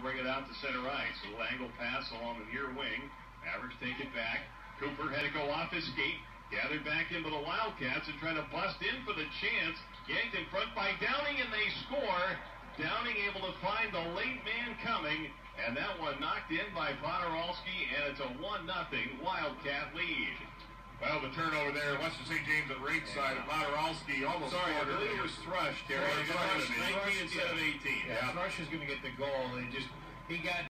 bring it out to center ice. A little angle pass along the near wing. Mavericks take it back. Cooper had to go off his skate. Gathered back into the Wildcats and trying to bust in for the chance. Yanked in front by Downing and they score. Downing able to find the late man coming. And that one knocked in by Podorowski and it's a 1-0 Wildcat lead. Well, the turnover there, Western St. James at right side, of Podorowski almost Sorry, I believe it earlier. was Thrush, Terry. Well, Thrush, Thrush, 19 instead of 18. Yeah, Thrush is going to get the goal. They just he got